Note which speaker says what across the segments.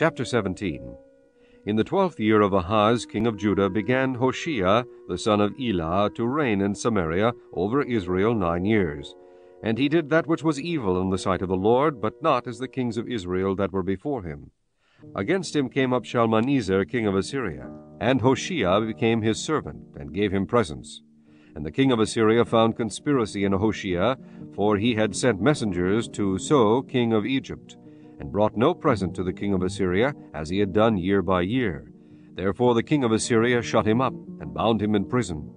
Speaker 1: Chapter 17 In the twelfth year of Ahaz, king of Judah, began Hoshea, the son of Elah, to reign in Samaria over Israel nine years. And he did that which was evil in the sight of the Lord, but not as the kings of Israel that were before him. Against him came up Shalmaneser, king of Assyria, and Hoshea became his servant, and gave him presents. And the king of Assyria found conspiracy in Hoshea, for he had sent messengers to So, king of Egypt, and brought no present to the king of Assyria, as he had done year by year. Therefore the king of Assyria shut him up, and bound him in prison.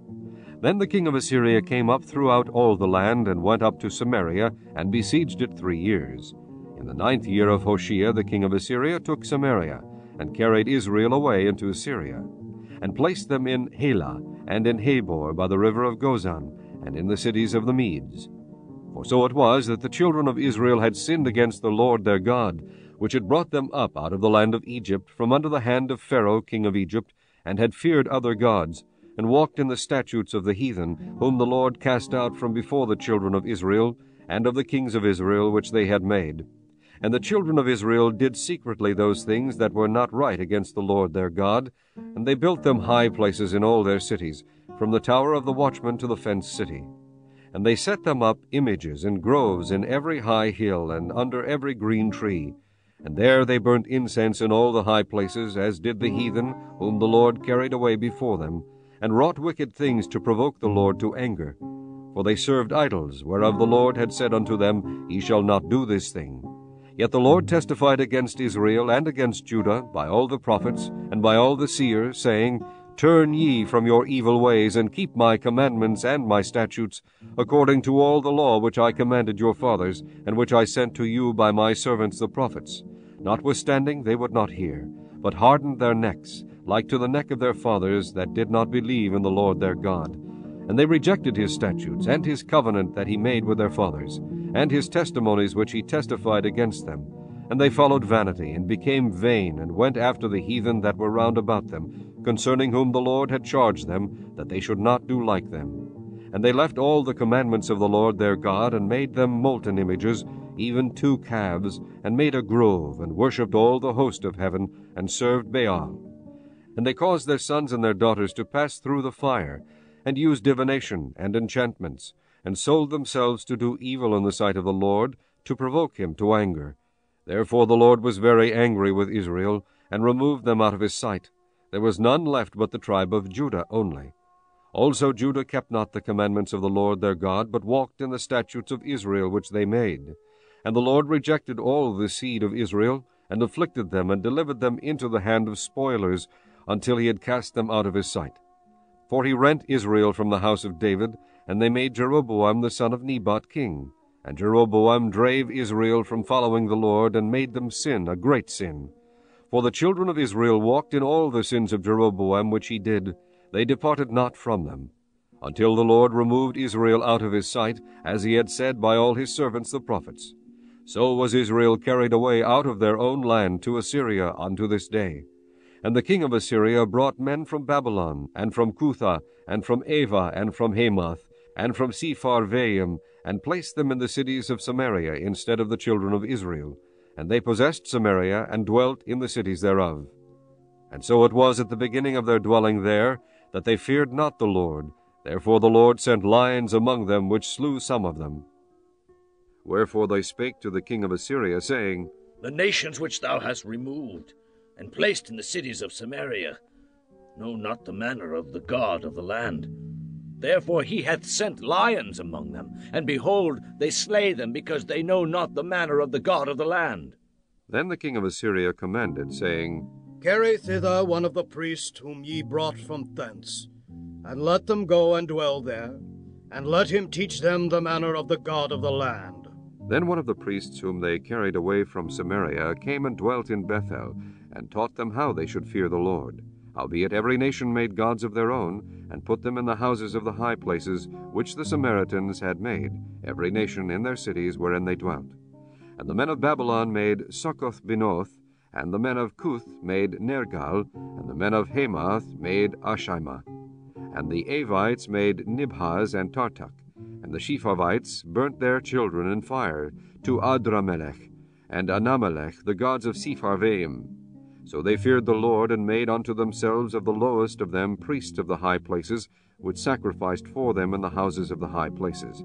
Speaker 1: Then the king of Assyria came up throughout all the land, and went up to Samaria, and besieged it three years. In the ninth year of Hoshea the king of Assyria took Samaria, and carried Israel away into Assyria, and placed them in Halah, and in Habor by the river of Gozan, and in the cities of the Medes. For so it was that the children of Israel had sinned against the Lord their God, which had brought them up out of the land of Egypt from under the hand of Pharaoh king of Egypt, and had feared other gods, and walked in the statutes of the heathen, whom the Lord cast out from before the children of Israel, and of the kings of Israel which they had made. And the children of Israel did secretly those things that were not right against the Lord their God, and they built them high places in all their cities, from the tower of the watchman to the fenced city. And they set them up images in groves in every high hill and under every green tree. And there they burnt incense in all the high places, as did the heathen, whom the Lord carried away before them, and wrought wicked things to provoke the Lord to anger. For they served idols, whereof the Lord had said unto them, Ye shall not do this thing. Yet the Lord testified against Israel and against Judah by all the prophets and by all the seers, saying, Turn ye from your evil ways, and keep my commandments and my statutes, according to all the law which I commanded your fathers, and which I sent to you by my servants the prophets. Notwithstanding they would not hear, but hardened their necks, like to the neck of their fathers that did not believe in the Lord their God. And they rejected his statutes, and his covenant that he made with their fathers, and his testimonies which he testified against them. And they followed vanity, and became vain, and went after the heathen that were round about them, concerning whom the Lord had charged them, that they should not do like them. And they left all the commandments of the Lord their God, and made them molten images, even two calves, and made a grove, and worshipped all the host of heaven, and served Baal. And they caused their sons and their daughters to pass through the fire, and used divination and enchantments, and sold themselves to do evil in the sight of the Lord, to provoke him to anger. Therefore the Lord was very angry with Israel, and removed them out of his sight. There was none left but the tribe of Judah only. Also Judah kept not the commandments of the Lord their God, but walked in the statutes of Israel which they made. And the Lord rejected all the seed of Israel, and afflicted them, and delivered them into the hand of spoilers, until he had cast them out of his sight. For he rent Israel from the house of David, and they made Jeroboam the son of Nebat king. And Jeroboam drave Israel from following the Lord, and made them sin a great sin. For the children of Israel walked in all the sins of Jeroboam which he did, they departed not from them, until the Lord removed Israel out of his sight, as he had said by all his servants the prophets. So was Israel carried away out of their own land to Assyria unto this day. And the king of Assyria brought men from Babylon, and from Cutha, and from Ava, and from Hamath, and from Sepharvaim, and placed them in the cities of Samaria instead of the children of Israel and they possessed Samaria, and dwelt in the cities thereof. And so it was at the beginning of their dwelling there, that they feared not the Lord. Therefore the Lord sent lions among them, which slew some of them. Wherefore they spake to the king of Assyria, saying,
Speaker 2: The nations which thou hast removed, and placed in the cities of Samaria, know not the manner of the God of the land. Therefore he hath sent lions among them, and behold, they slay them, because they know not the manner of the God of the land.
Speaker 1: Then the king of Assyria commanded, saying,
Speaker 3: Carry thither one of the priests whom ye brought from thence, and let them go and dwell there, and let him teach them the manner of the God of the land.
Speaker 1: Then one of the priests whom they carried away from Samaria came and dwelt in Bethel, and taught them how they should fear the Lord. Howbeit every nation made gods of their own, and put them in the houses of the high places, which the Samaritans had made, every nation in their cities wherein they dwelt. And the men of Babylon made Succoth Benoth, and the men of Cuth made Nergal, and the men of Hamath made Ashima. And the Avites made Nibhaz and Tartak, and the Sepharvites burnt their children in fire to Adrammelech, and Anammelech, the gods of Sepharvaim. So they feared the Lord, and made unto themselves of the lowest of them priests of the high places, which sacrificed for them in the houses of the high places.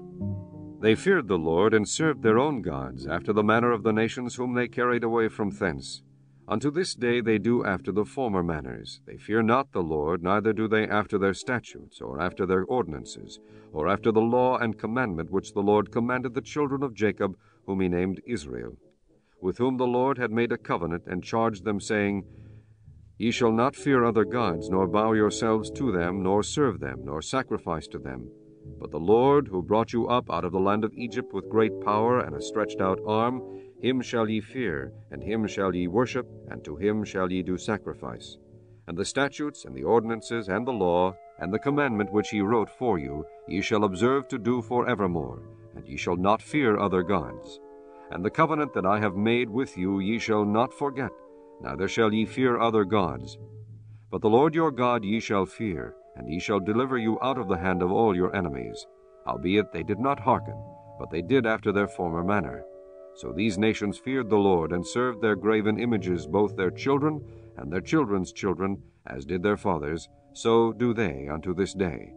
Speaker 1: They feared the Lord, and served their own gods, after the manner of the nations whom they carried away from thence. Unto this day they do after the former manners. They fear not the Lord, neither do they after their statutes, or after their ordinances, or after the law and commandment which the Lord commanded the children of Jacob, whom he named Israel with whom the Lord had made a covenant, and charged them, saying, Ye shall not fear other gods, nor bow yourselves to them, nor serve them, nor sacrifice to them. But the Lord, who brought you up out of the land of Egypt with great power and a stretched out arm, him shall ye fear, and him shall ye worship, and to him shall ye do sacrifice. And the statutes, and the ordinances, and the law, and the commandment which he wrote for you, ye shall observe to do for evermore, and ye shall not fear other gods. And the covenant that I have made with you ye shall not forget, neither shall ye fear other gods. But the Lord your God ye shall fear, and he shall deliver you out of the hand of all your enemies. Howbeit they did not hearken, but they did after their former manner. So these nations feared the Lord, and served their graven images, both their children and their children's children, as did their fathers, so do they unto this day.